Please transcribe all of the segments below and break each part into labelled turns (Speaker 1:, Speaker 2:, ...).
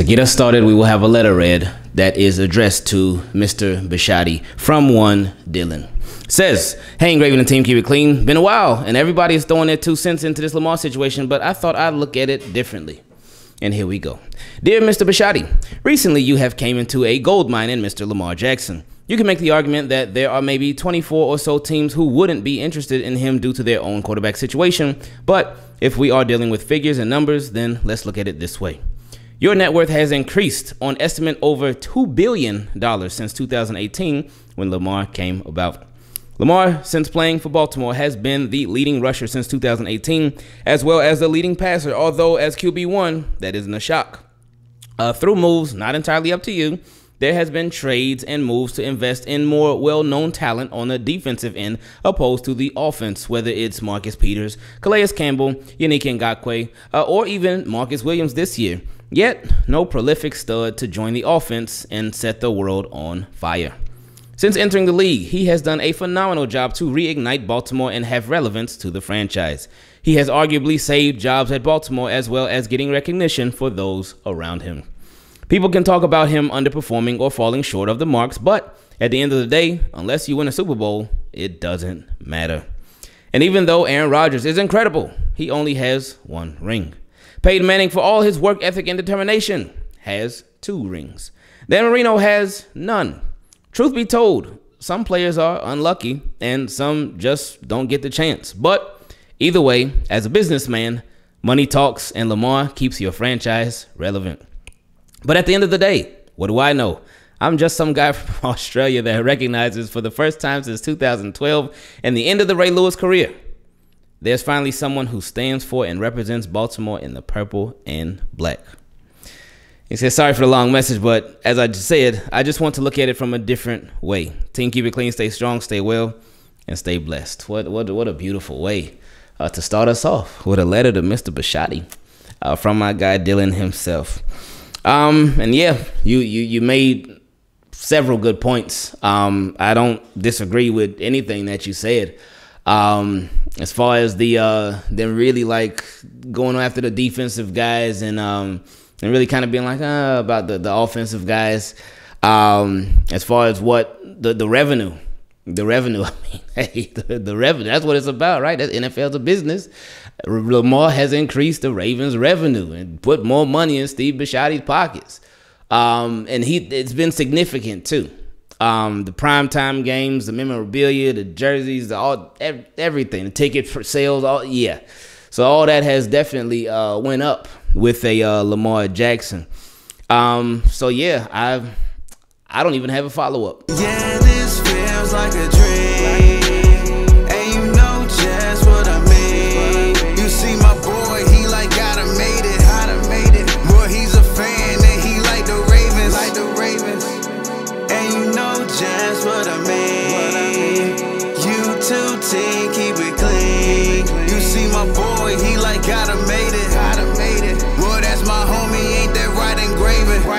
Speaker 1: To get us started, we will have a letter read that is addressed to Mr. Bisciotti from one Dylan. Says, Hey, Ingraven and team, keep it clean. Been a while, and everybody is throwing their two cents into this Lamar situation, but I thought I'd look at it differently. And here we go. Dear Mr. Bisciotti, recently you have came into a gold mine in Mr. Lamar Jackson. You can make the argument that there are maybe 24 or so teams who wouldn't be interested in him due to their own quarterback situation, but if we are dealing with figures and numbers, then let's look at it this way. Your net worth has increased on estimate over $2 billion since 2018 when Lamar came about. Lamar, since playing for Baltimore, has been the leading rusher since 2018, as well as the leading passer, although as QB1, that isn't a shock. Uh, through moves, not entirely up to you, there has been trades and moves to invest in more well-known talent on the defensive end opposed to the offense, whether it's Marcus Peters, Calais Campbell, Yannick Ngakoue, uh, or even Marcus Williams this year. Yet, no prolific stud to join the offense and set the world on fire. Since entering the league, he has done a phenomenal job to reignite Baltimore and have relevance to the franchise. He has arguably saved jobs at Baltimore as well as getting recognition for those around him. People can talk about him underperforming or falling short of the marks, but at the end of the day, unless you win a Super Bowl, it doesn't matter. And even though Aaron Rodgers is incredible, he only has one ring. Peyton Manning, for all his work ethic and determination, has two rings. Dan Marino has none. Truth be told, some players are unlucky and some just don't get the chance. But either way, as a businessman, money talks and Lamar keeps your franchise relevant. But at the end of the day, what do I know? I'm just some guy from Australia that recognizes for the first time since 2012 and the end of the Ray Lewis career there's finally someone who stands for and represents Baltimore in the purple and black. He says, sorry for the long message, but as I just said, I just want to look at it from a different way. Team, keep it clean, stay strong, stay well, and stay blessed. What what what a beautiful way uh, to start us off with a letter to Mr. Bisciotti uh, from my guy Dylan himself. Um, and yeah, you you you made several good points. Um, I don't disagree with anything that you said. Um, as far as the uh, them really like going after the defensive guys and um, and really kind of being like uh, about the the offensive guys. Um, as far as what the the revenue, the revenue. I mean, hey, the, the revenue. That's what it's about, right? That NFL's a business. Lamar has increased the Ravens' revenue and put more money in Steve Bisciotti's pockets. Um, and he it's been significant too um, the primetime games, the memorabilia, the jerseys, the all everything, the ticket for sales, all yeah. So all that has definitely uh, went up with a uh, Lamar Jackson. Um, so yeah, I I don't even have a follow up. Yeah,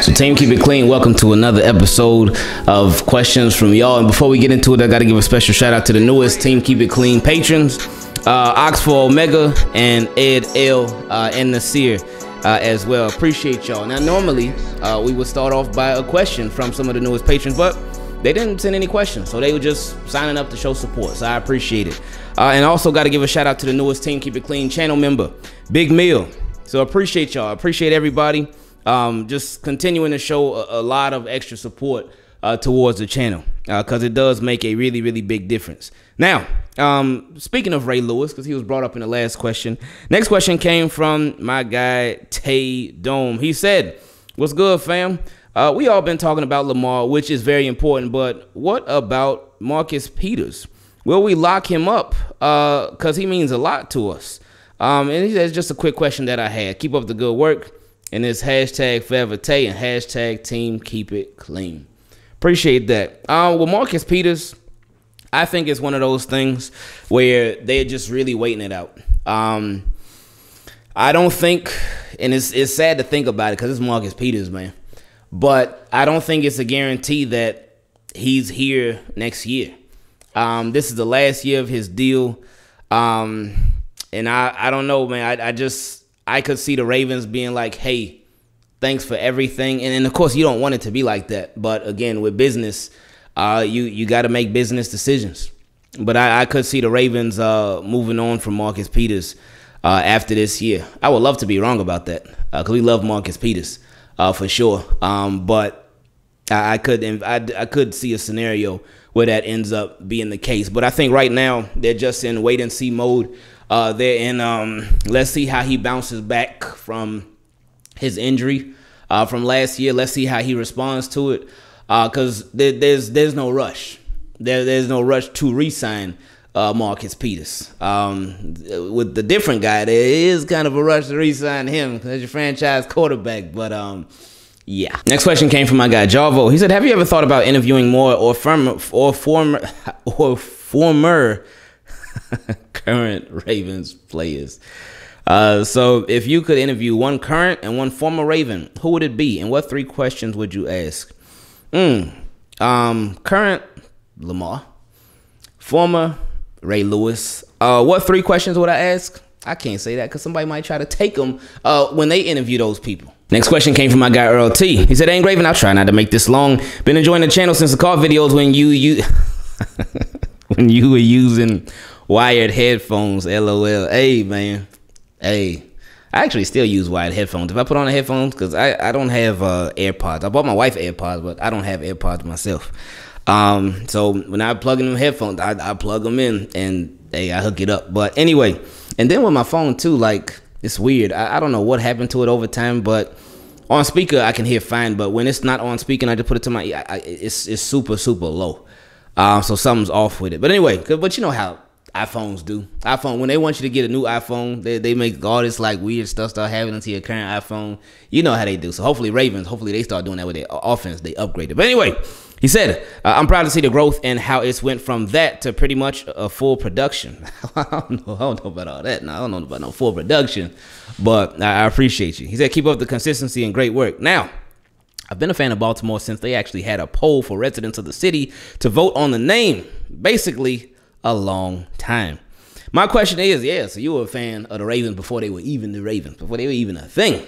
Speaker 1: So, team, keep it clean. Welcome to another episode of questions from y'all. And before we get into it, I got to give a special shout out to the newest Team Keep It Clean patrons, uh, Oxford Omega and Ed L uh, and Nasir. Uh, as well. Appreciate y'all. Now, normally uh, we would start off by a question from some of the newest patrons, but they didn't send any questions, so they were just signing up to show support. So I appreciate it. Uh, and also got to give a shout out to the newest Team Keep It Clean channel member, Big Meal. So appreciate y'all. Appreciate everybody um, just continuing to show a, a lot of extra support uh, towards the channel because uh, it does make a really, really big difference. Now, um, speaking of Ray Lewis, because he was brought up in the last question, next question came from my guy Tay Dome. He said, "What's good, fam? Uh, we all been talking about Lamar, which is very important, but what about Marcus Peters? Will we lock him up? Because uh, he means a lot to us." Um, and that's just a quick question that I had. Keep up the good work and it's hashtag forever Tay and hashtag team keep it clean. Appreciate that. Um, well, Marcus Peters, I think it's one of those things where they're just really waiting it out. Um, I don't think, and it's it's sad to think about it because it's Marcus Peters, man. But I don't think it's a guarantee that he's here next year. Um, this is the last year of his deal, um, and I I don't know, man. I, I just I could see the Ravens being like, hey, Thanks for everything. And, and of course, you don't want it to be like that. But again, with business, uh, you you got to make business decisions. But I, I could see the Ravens uh, moving on from Marcus Peters uh, after this year. I would love to be wrong about that because uh, we love Marcus Peters uh, for sure. Um, but I, I could I, I could see a scenario where that ends up being the case. But I think right now they're just in wait and see mode. Uh, they're in um, let's see how he bounces back from his injury uh, from last year. Let's see how he responds to it because uh, there, there's there's no rush. There, there's no rush to re-sign uh, Marcus Peters. Um, with the different guy, there is kind of a rush to re-sign him as your franchise quarterback. But um, yeah. Next question came from my guy Javo. He said, "Have you ever thought about interviewing more or firm or former or former current Ravens players?" Uh, so, if you could interview one current and one former Raven, who would it be, and what three questions would you ask? Mm, um, current Lamar, former Ray Lewis. Uh, what three questions would I ask? I can't say that because somebody might try to take them uh, when they interview those people. Next question came from my guy Earl T. He said, "Hey, Graven, I'll try not to make this long. Been enjoying the channel since the car videos when you you when you were using wired headphones. LOL. Hey, man. Hey." I actually still use wired headphones. If I put on the headphones, because I, I don't have uh, AirPods. I bought my wife AirPods, but I don't have AirPods myself. Um, so when I plug in them headphones, I, I plug them in and hey, I hook it up. But anyway, and then with my phone too, like it's weird. I, I don't know what happened to it over time, but on speaker I can hear fine. But when it's not on speaker, I just put it to my, I, it's it's super super low. Um, so something's off with it. But anyway, but you know how iPhones do. iPhone when they want you to get a new iPhone, they, they make all this like weird stuff start happening to your current iPhone. You know how they do. So hopefully Ravens, hopefully they start doing that with their offense. They upgrade it. But anyway, he said, uh, "I'm proud to see the growth and how it's went from that to pretty much a full production." I, don't know, I don't know about all that. No, I don't know about no full production, but I, I appreciate you. He said, "Keep up the consistency and great work." Now. I've been a fan of Baltimore since they actually had a poll for residents of the city to vote on the name, basically a long time. My question is, yeah, so you were a fan of the Ravens before they were even the Ravens, before they were even a thing.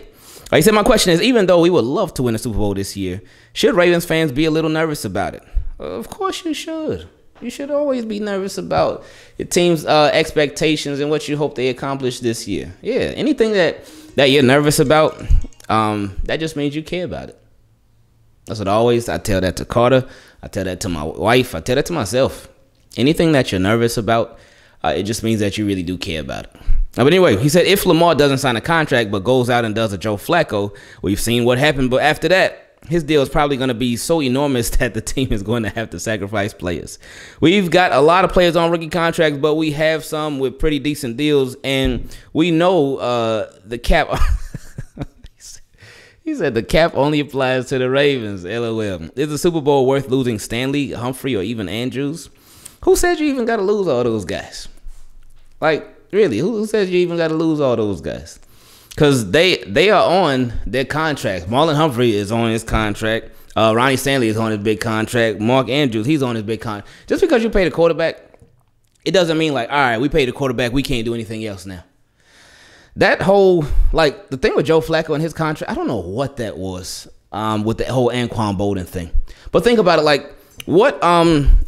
Speaker 1: Like I said, my question is, even though we would love to win the Super Bowl this year, should Ravens fans be a little nervous about it? Of course you should. You should always be nervous about your team's uh, expectations and what you hope they accomplish this year. Yeah, anything that that you're nervous about, um, that just means you care about it. That's what I always I tell that to Carter. I tell that to my wife. I tell that to myself. Anything that you're nervous about, uh, it just means that you really do care about it. But anyway, he said if Lamar doesn't sign a contract but goes out and does a Joe Flacco, we've seen what happened. But after that, his deal is probably going to be so enormous that the team is going to have to sacrifice players. We've got a lot of players on rookie contracts, but we have some with pretty decent deals, and we know uh, the cap. he said the cap only applies to the Ravens. LOL. Is the Super Bowl worth losing Stanley, Humphrey, or even Andrews? Who said you even got to lose all those guys? Like, really, who, says you even got to lose all those guys? because they they are on their contracts. Marlon Humphrey is on his contract. Uh, Ronnie Stanley is on his big contract. Mark Andrews, he's on his big contract. Just because you pay the quarterback, it doesn't mean like, all right, we paid the quarterback, we can't do anything else now. That whole like the thing with Joe Flacco and his contract, I don't know what that was um, with the whole Anquan Boldin thing. But think about it, like what um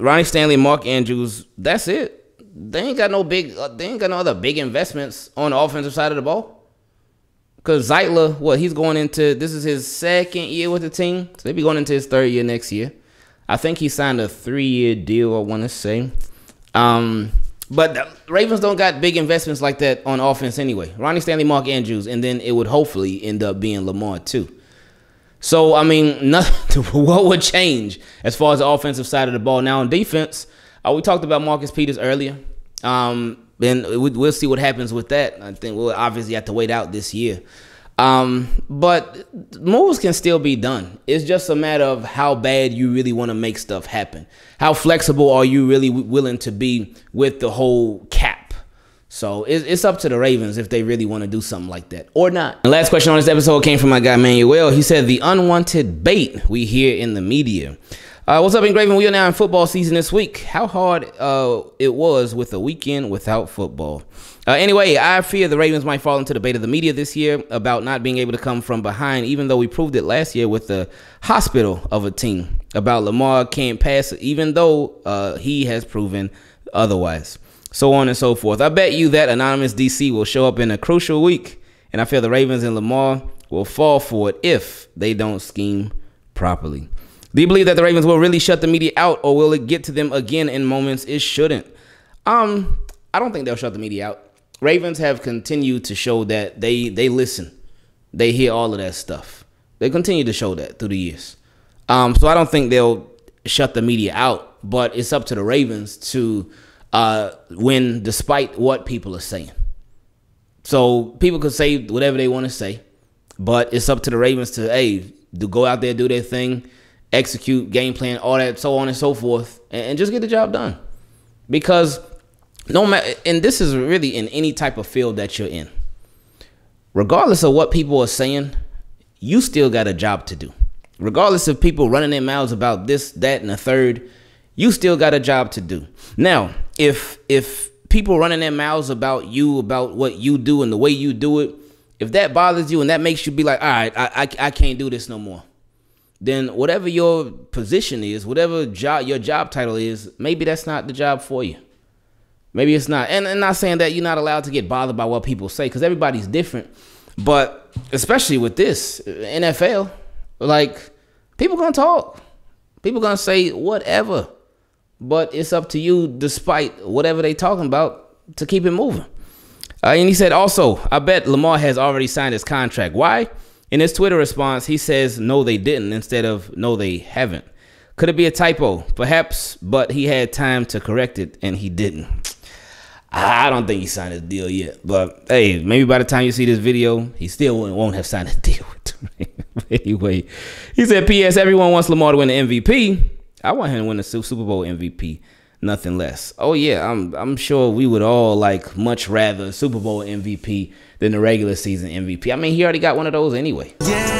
Speaker 1: Ronnie Stanley, Mark Andrews, that's it they ain't got no big, uh, they ain't got no other big investments on the offensive side of the ball. Because Zeitler, what he's going into, this is his second year with the team, so they be going into his third year next year. I think he signed a three-year deal. I want to say, um, but the Ravens don't got big investments like that on offense anyway. Ronnie Stanley, Mark Andrews, and then it would hopefully end up being Lamar too. So I mean, nothing. what would change as far as the offensive side of the ball? Now on defense, uh, we talked about Marcus Peters earlier. Um, and we'll see what happens with that. I think we'll obviously have to wait out this year. Um, but moves can still be done. It's just a matter of how bad you really want to make stuff happen. How flexible are you really willing to be with the whole cap? So it's, up to the Ravens if they really want to do something like that or not. The last question on this episode came from my guy Manuel. He said the unwanted bait we hear in the media. Uh, what's up, Ingraven? We are now in football season this week. How hard uh, it was with a weekend without football. Uh, anyway, I fear the Ravens might fall into the bait of the media this year about not being able to come from behind, even though we proved it last year with the hospital of a team. About Lamar can't pass, even though uh, he has proven otherwise. So on and so forth. I bet you that Anonymous DC will show up in a crucial week, and I feel the Ravens and Lamar will fall for it if they don't scheme properly. Do you believe that the Ravens will really shut the media out, or will it get to them again in moments it shouldn't? Um, I don't think they'll shut the media out. Ravens have continued to show that they they listen, they hear all of that stuff. They continue to show that through the years. Um, so I don't think they'll shut the media out, but it's up to the Ravens to uh, win despite what people are saying. So people could say whatever they want to say, but it's up to the Ravens to hey, to go out there, do their thing, execute game plan, all that, so on and so forth, and, and just get the job done. Because no matter and this is really in any type of field that you're in regardless of what people are saying you still got a job to do regardless of people running their mouths about this that and the third you still got a job to do now if if people running their mouths about you about what you do and the way you do it if that bothers you and that makes you be like all right i i, I can't do this no more then whatever your position is whatever job your job title is maybe that's not the job for you Maybe it's not. And, i'm not saying that you're not allowed to get bothered by what people say because everybody's different. But especially with this NFL, like people gonna talk. People gonna say whatever. But it's up to you, despite whatever they talking about, to keep it moving. Uh, and he said also, I bet Lamar has already signed his contract. Why? In his Twitter response, he says no, they didn't instead of no, they haven't. Could it be a typo? Perhaps, but he had time to correct it and he didn't. I don't think he signed his deal yet. But hey, maybe by the time you see this video, he still won't have signed a deal anyway, he said, P.S. Everyone wants Lamar to win the MVP. I want him to win the Super Bowl MVP, nothing less. Oh yeah, I'm I'm sure we would all like much rather Super Bowl MVP than the regular season MVP. I mean, he already got one of those anyway. Yeah,